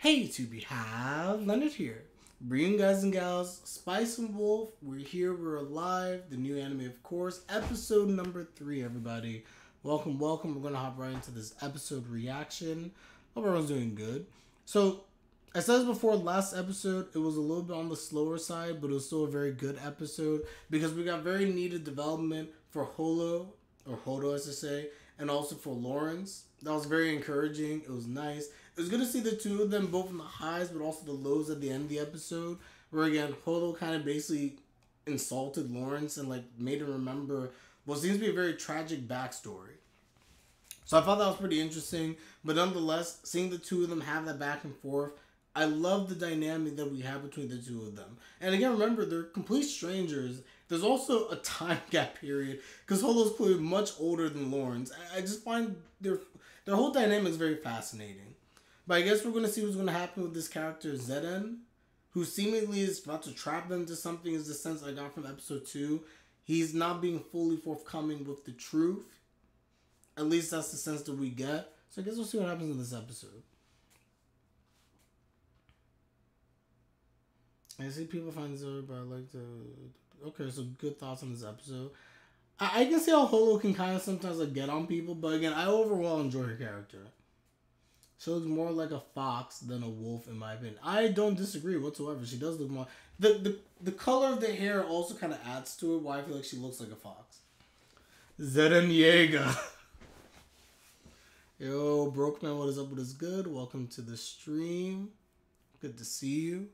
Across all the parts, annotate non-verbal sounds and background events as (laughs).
Hey YouTube, we have Lenard here. Bringing guys and gals, Spice and Wolf, we're here, we're alive. The new anime, of course, episode number three, everybody. Welcome, welcome. We're gonna hop right into this episode reaction. Hope everyone's doing good. So, as I said before last episode, it was a little bit on the slower side, but it was still a very good episode because we got very needed development for Holo, or Hodo as I say, and also for Lawrence. That was very encouraging. It was nice. It was good to see the two of them both in the highs, but also the lows at the end of the episode. Where again, Holo kind of basically insulted Lawrence and like made him remember what seems to be a very tragic backstory. So I thought that was pretty interesting. But nonetheless, seeing the two of them have that back and forth, I love the dynamic that we have between the two of them. And again, remember, they're complete strangers. There's also a (laughs) time gap period because Holo's clearly much older than Lawrence. I just find their their whole dynamic is very fascinating. But I guess we're gonna see what's gonna happen with this character Zeren, who seemingly is about to trap them to something. Is the sense I got from episode two. He's not being fully forthcoming with the truth. At least that's the sense that we get. So I guess we'll see what happens in this episode. I see people find over, but I like to. Okay, so good thoughts on this episode. I, I can see how Holo can kind of sometimes like get on people, but again, I overall enjoy her character. She looks more like a fox than a wolf, in my opinion. I don't disagree whatsoever. She does look more. The the, the color of the hair also kind of adds to it. Why I feel like she looks like a fox. Zeren Yeager. (laughs) Yo, Brokeman, what is up? What is good? Welcome to the stream. Good to see you.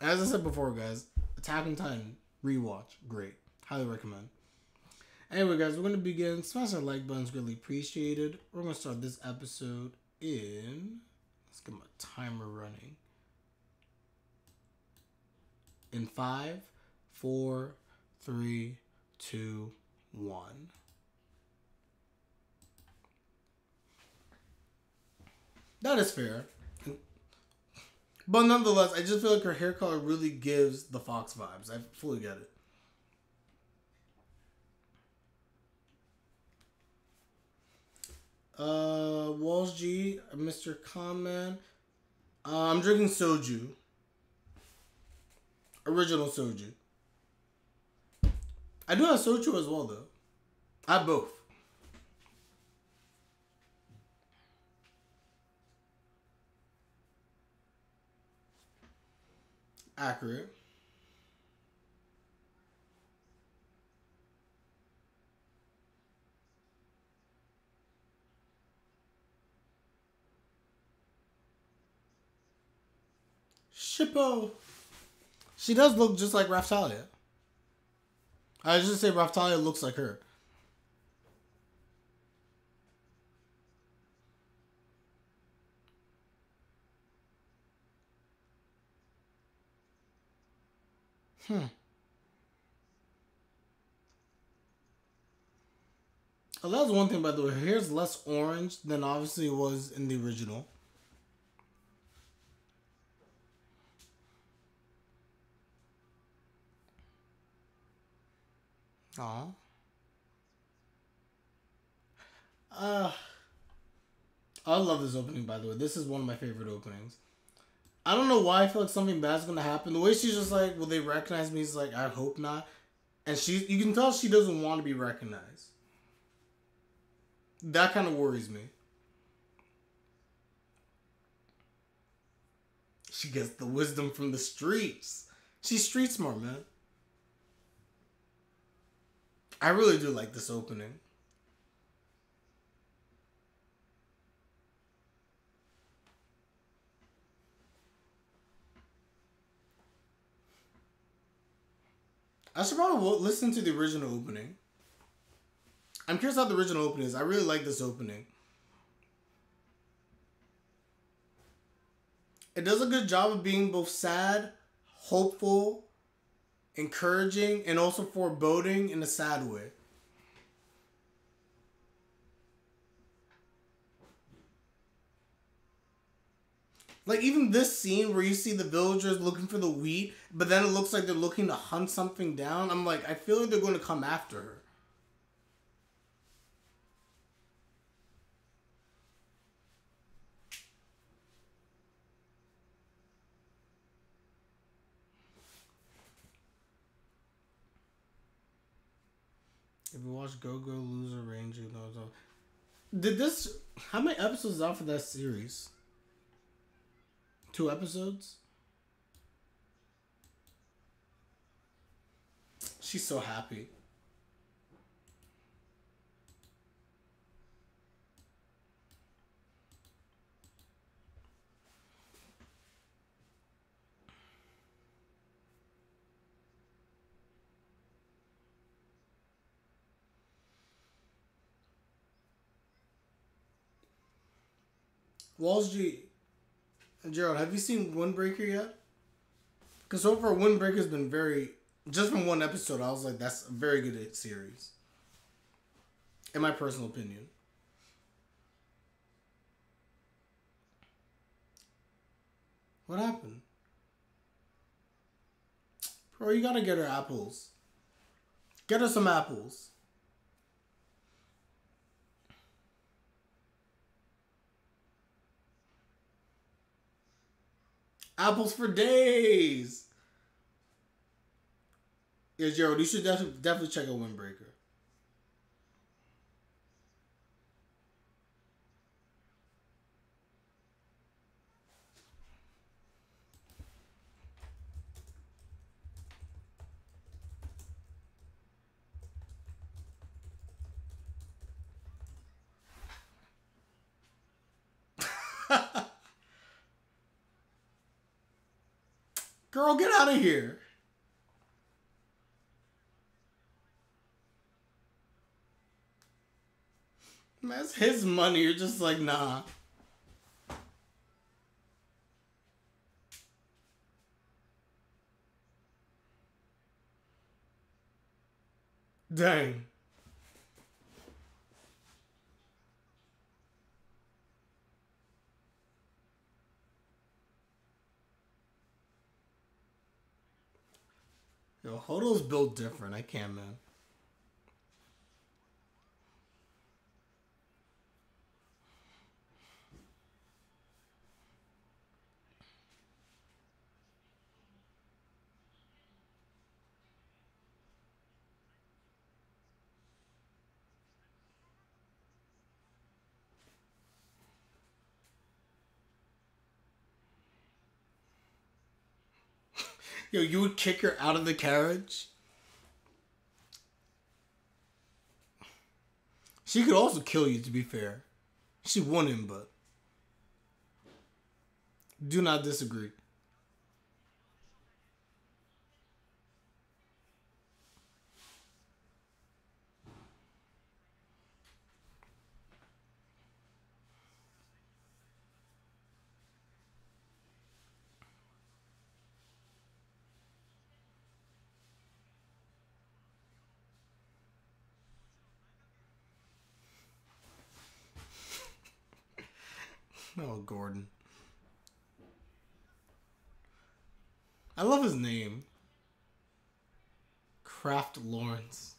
As I said before, guys, Attack on Titan rewatch, great, highly recommend. Anyway, guys, we're gonna begin. Smash that like button, greatly appreciated. We're gonna start this episode in. Let's get my timer running. In five, four, three, two, one. That is fair. But nonetheless, I just feel like her hair color really gives the fox vibes. I fully get it. Uh, Walls G, Mr. Comment. Uh, I'm drinking soju. Original soju. I do have soju as well, though. I have both. Accurate. Shippo. She does look just like Raphtalia. I just say Raphtalia looks like her. Hmm. Oh, that was one thing, by the way. Her hair's less orange than obviously it was in the original. Aw. Uh, I love this opening, by the way. This is one of my favorite openings. I don't know why I feel like something bad's gonna happen. The way she's just like, will they recognize me? Is like, I hope not. And she, you can tell she doesn't want to be recognized. That kind of worries me. She gets the wisdom from the streets. She's street smart, man. I really do like this opening. I should probably listen to the original opening. I'm curious how the original opening is. I really like this opening. It does a good job of being both sad, hopeful, encouraging, and also foreboding in a sad way. Like even this scene where you see the villagers looking for the wheat, but then it looks like they're looking to hunt something down. I'm like, I feel like they're going to come after her. Go Go Loser Ranger. know. So. Did this? How many episodes out for that series? Two episodes. She's so happy. Wall Street. Gerald, have you seen Windbreaker yet? Because so far, Windbreaker's been very. Just from one episode, I was like, that's a very good series. In my personal opinion. What happened? Bro, you gotta get her apples. Get her some apples. Apples for days. Yeah, Gerald, you should definitely definitely check out Windbreaker. Girl, get out of here. That's his money. You're just like, nah. Dang. Yo, Hodo's built different. I can't, man. Yo, you would kick her out of the carriage? She could also kill you, to be fair. She wouldn't, but. Do not disagree. Oh, Gordon. I love his name. Kraft Lawrence.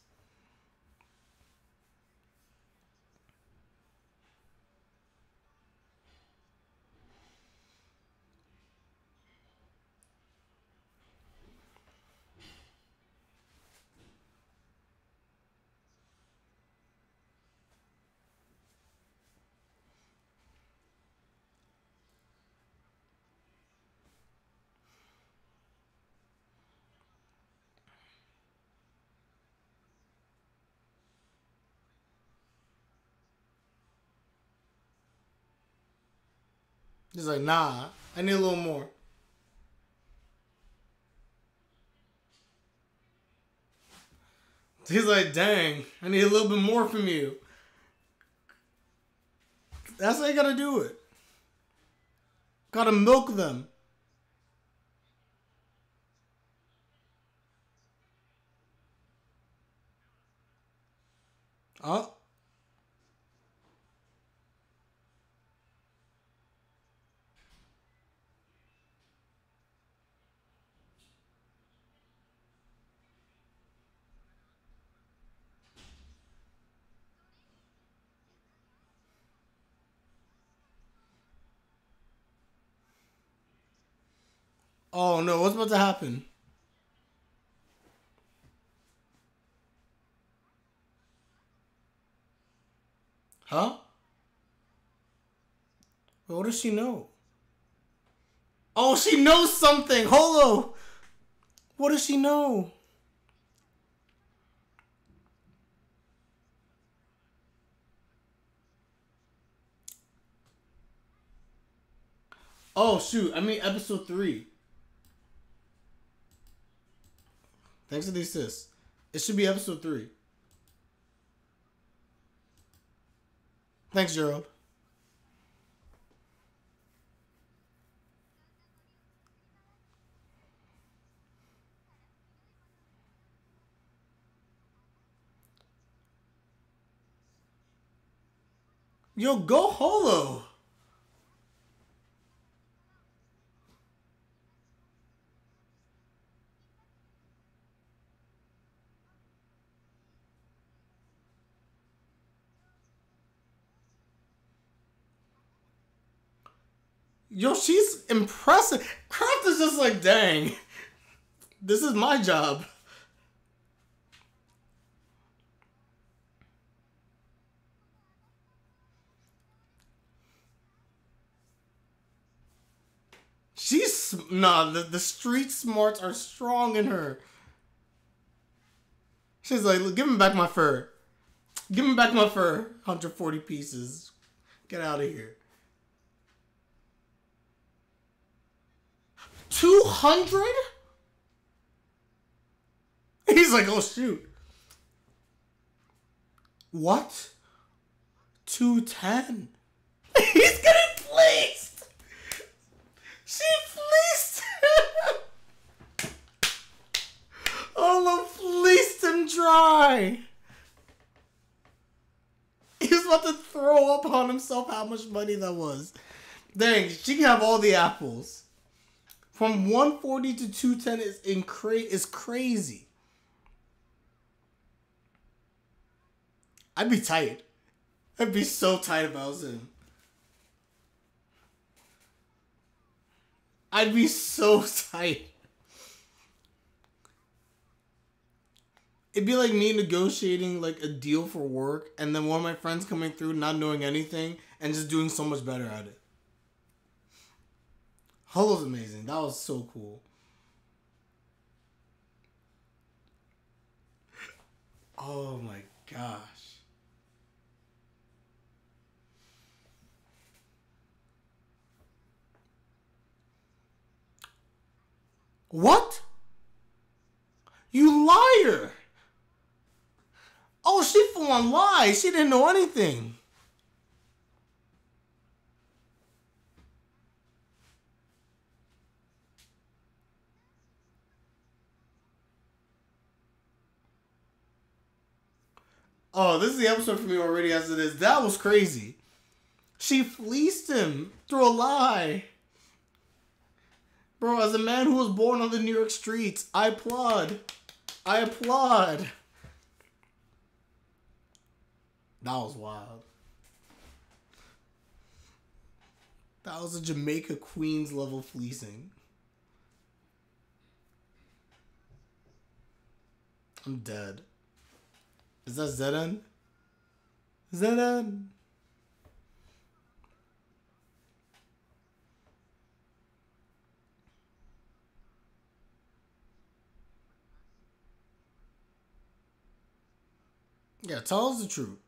He's like, nah, I need a little more. He's like, dang, I need a little bit more from you. That's how you gotta do it. Gotta milk them. Oh. Oh no, what's about to happen? Huh? What does she know? Oh, she knows something. Holo. What does she know? Oh shoot! I mean episode three. Thanks to the assist. It should be episode three. Thanks, Gerald. Yo, go holo. Yo, she's impressive. Kraft is just like, dang, this is my job. She's nah. The, the street smarts are strong in her. She's like, give me back my fur. Give me back my fur. 140 pieces. Get out of here. 200? (laughs) He's like, oh shoot. What? 210? (laughs) He's getting fleeced! She fleeced him! (laughs) Oh, fleeced him dry! He was about to throw up on himself how much money that was. Dang, she can have all the apples. From 140 to 210 is in cra- is crazy. I'd be tight. I'd be so tight if I was him. I'd be so (laughs) tight. It'd be like me negotiating like a deal for work and then one of my friends coming through not knowing anything and just doing so much better at it. Holo's amazing. That was so cool. Oh my gosh. What? You liar! Oh, she full on lies. She didn't know anything. Oh, this is the episode for me already as it is. That was crazy. She fleeced him through a lie. Bro, as a man who was born on the New York streets, I applaud. I applaud. That was wild. That was a Jamaica Queens level fleecing. I'm dead. Is that Zeren? Zeren! Yeah, tell us the truth.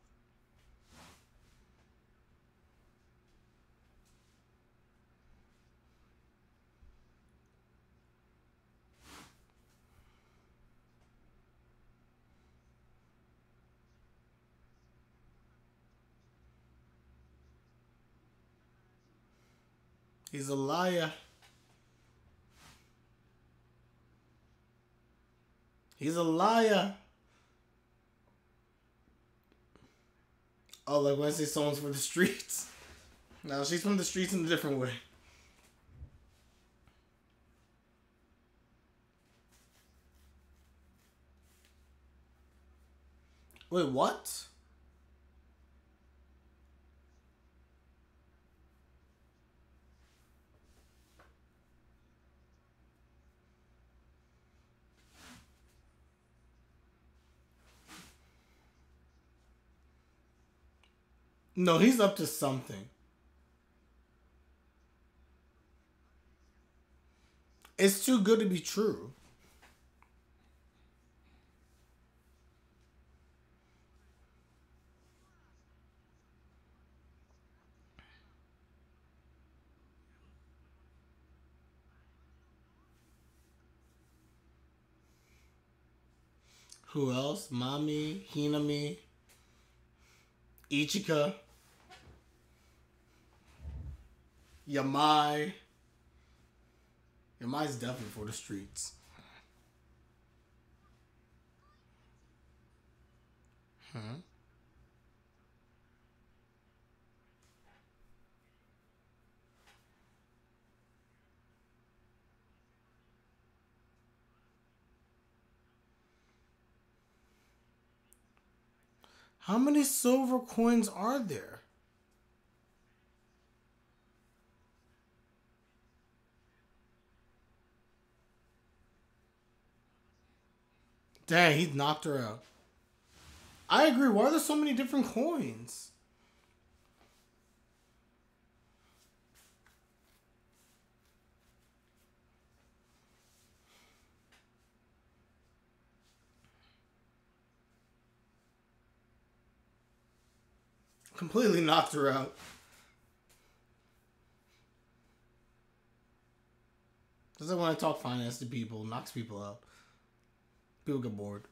He's a liar. He's a liar. Oh, like when I say someone's from the streets. (laughs) Now she's from the streets in a different way. Wait, what? No, he's up to something. It's too good to be true. Who else? Mami, Hinami, Ichika, Yamai. Yamai's definitely for the streets. Huh? How many silver coins are there? Dang, he knocked her out. I agree. Why are there so many different coins? Completely knocked her out. Doesn't want to talk finance to people, knocks people out. Bored.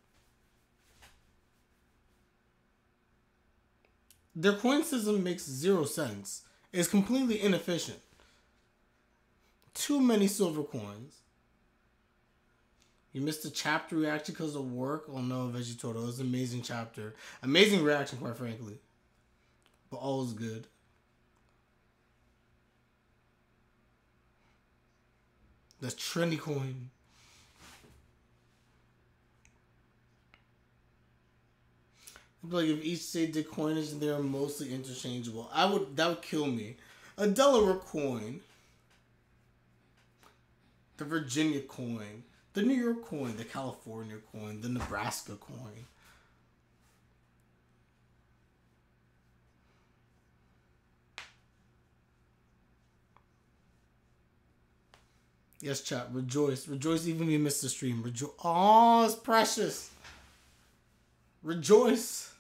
Their coin system makes zero sense. It's completely inefficient. Too many silver coins. You missed a chapter reaction because of work? Oh no, Vegetoto. It was an amazing chapter. Amazing reaction, quite frankly. But all is good. The Trenni coin. Like if each state did coinage and they're mostly interchangeable, I would that would kill me. A Delaware coin, the Virginia coin, the New York coin, the California coin, the Nebraska coin. Yes, chat. Rejoice. Rejoice even if you missed the stream. Rejoice. Oh, it's precious. Rejoice.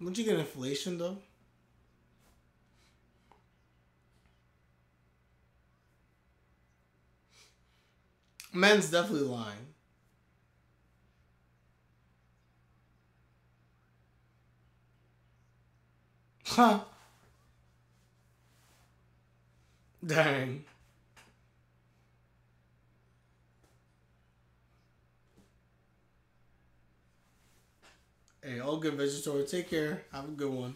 Wouldn't you get inflation though? Men's definitely lying. Huh. Dang. Hey, all good, vegetarian. Take care. Have a good one.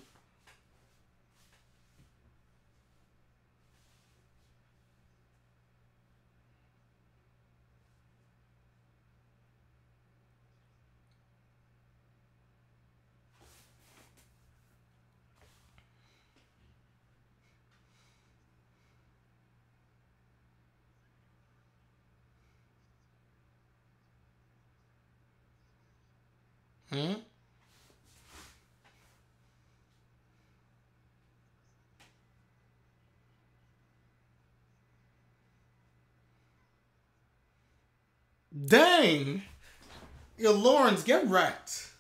Hmm? Dang! Yo, Lawrence, get wrecked.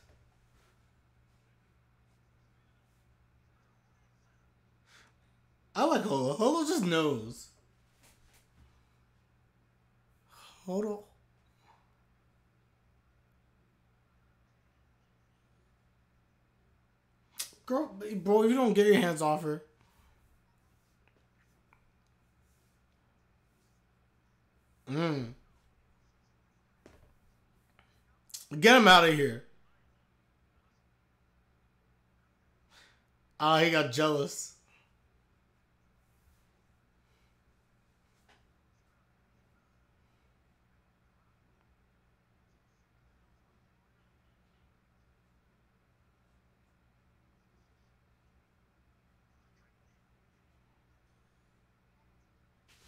I like Holo. Holo just knows. Holo. Girl, bro, you don't get your hands off her. Mm. Get him out of here. Oh, he got jealous.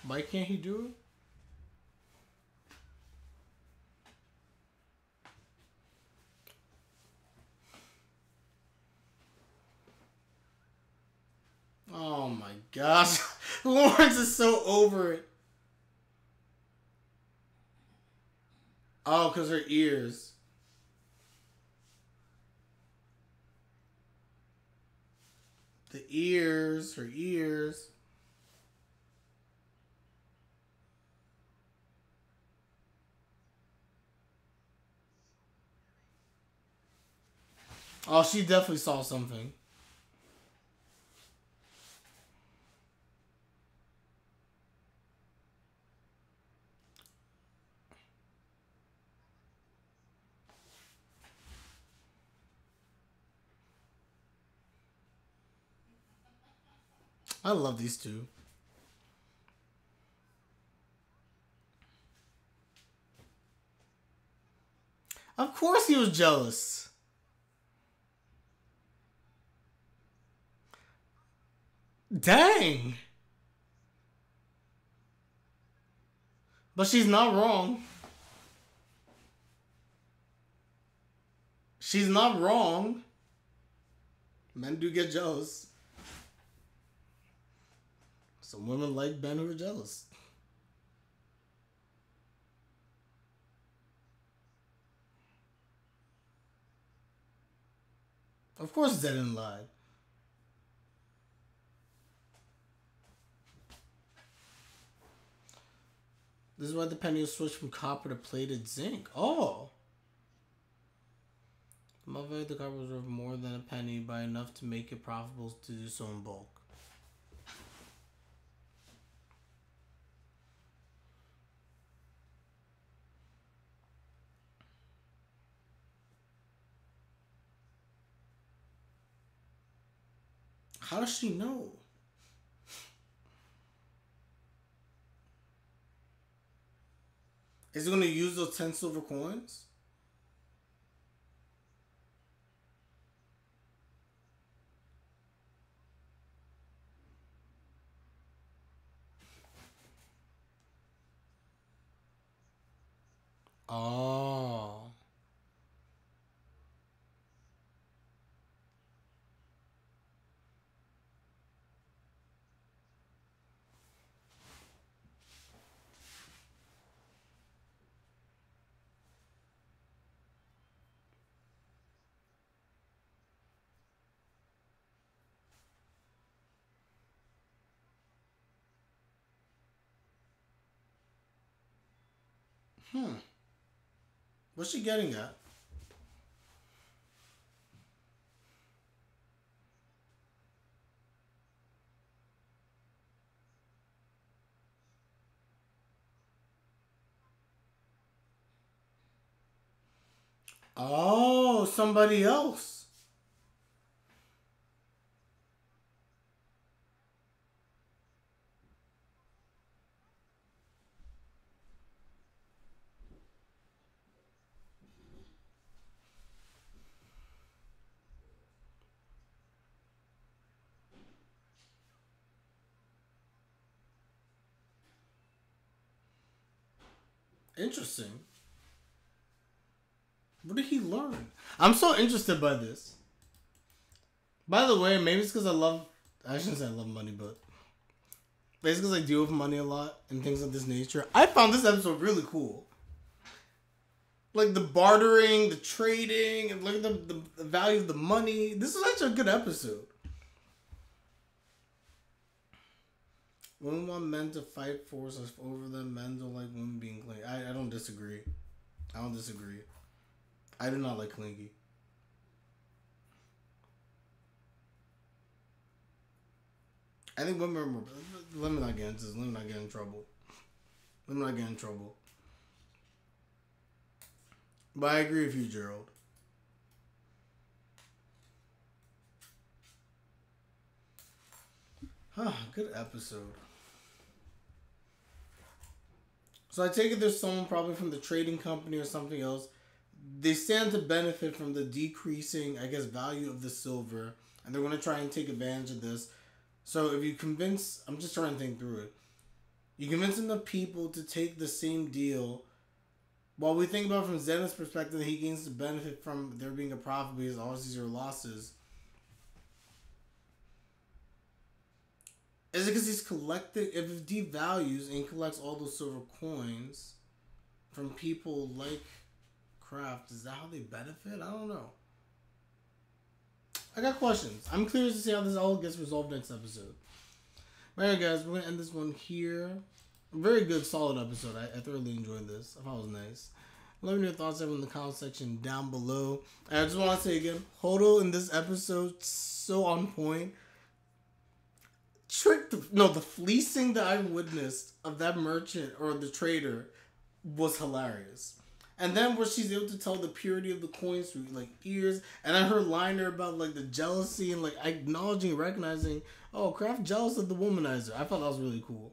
Why can't he do it? Oh my gosh. (laughs) Lawrence is so over it. Oh, because her ears. The ears, her ears. Oh, she definitely saw something. I love these two. Of course he was jealous. Dang. But she's not wrong. She's not wrong. Men do get jealous. Some women like men who are jealous. Of course, they didn't lie. This is why the penny was switched from copper to plated zinc. Oh. The the copper was worth more than a penny by enough to make it profitable to do so in bulk. How does she know? Is he going to use those 10 silver coins? Oh. Hmm. What's she getting at? Oh, somebody else. Interesting. What did he learn? I'm so interested by this. By the way, maybe it's because I love. I shouldn't say I love money, but basically, because I deal with money a lot and things of this nature. I found this episode really cool. Like the bartering, the trading, and look at the, the, the value of the money. This is actually a good episode. Women want men to fight forces over them. Men don't like women being clingy. I, I don't disagree. I don't disagree. I do not like clingy. I think women are more. Let me not get into this. Let me not get in trouble. Let me not get in trouble. But I agree with you, Gerald. Huh, good episode. So I take it there's someone probably from the trading company or something else. They stand to benefit from the decreasing, I guess, value of the silver, and they're going to try and take advantage of this. So if you convince, I'm just trying to think through it. You convince enough people to take the same deal. While we think about from Zenith's perspective, he gains the benefit from there being a profit because obviously your losses. Is it because he's collecting? If it devalues and collects all those silver coins from people like Kraft, is that how they benefit? I don't know. I got questions. I'm curious to see how this all gets resolved next episode. Alright, guys, we're gonna end this one here. Very good, solid episode. I, I thoroughly enjoyed this. I thought it was nice. Let me know your thoughts in the comment section down below. And I just want to say again, Hodo in this episode so on point trick no the fleecing that I witnessed of that merchant or the trader was hilarious. And then where she's able to tell the purity of the coins through like ears, and I heard liner about like the jealousy and like acknowledging, recognizing, oh, Kraft jealous of the womanizer. I thought that was really cool.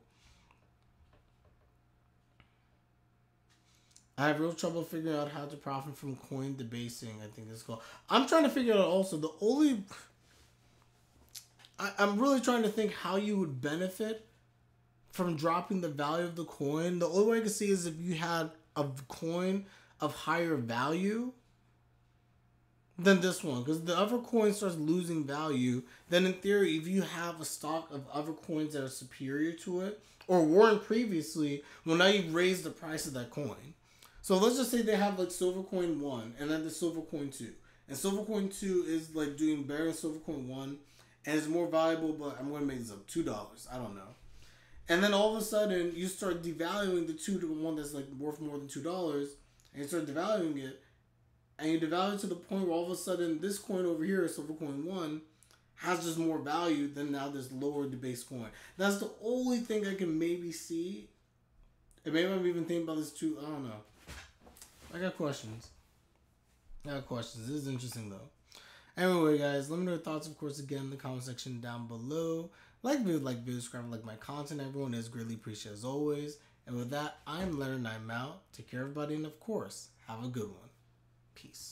I have real trouble figuring out how to profit from coin debasing. I think it's called. I'm trying to figure out also the only I, I'm really trying to think how you would benefit from dropping the value of the coin. The only way I can see is if you had a coin of higher value than this one. Because the other coin starts losing value, then in theory, if you have a stock of other coins that are superior to it, or weren't previously, well, now you've raised the price of that coin. So let's just say they have like silver coin one and then the silver coin two. And silver coin two is like doing better than silver coin one and it's more valuable, but I'm going to make this up two dollars. I don't know. And then all of a sudden, you start devaluing the two to the one that's like worth more than two dollars, and you start devaluing it, and you devalue it to the point where all of a sudden this coin over here, silver coin one, has just more value than now this lower debased coin. That's the only thing I can maybe see. And maybe I'm even thinking about this too. I don't know. I got questions. I got questions. This is interesting though. Anyway, guys, let me know your thoughts, of course, again in the comment section down below. Like video, like video, subscribe, like my content. Everyone is greatly appreciated as always. And with that, I'm Lenard and I'm out. Take care, everybody, and of course, have a good one. Peace.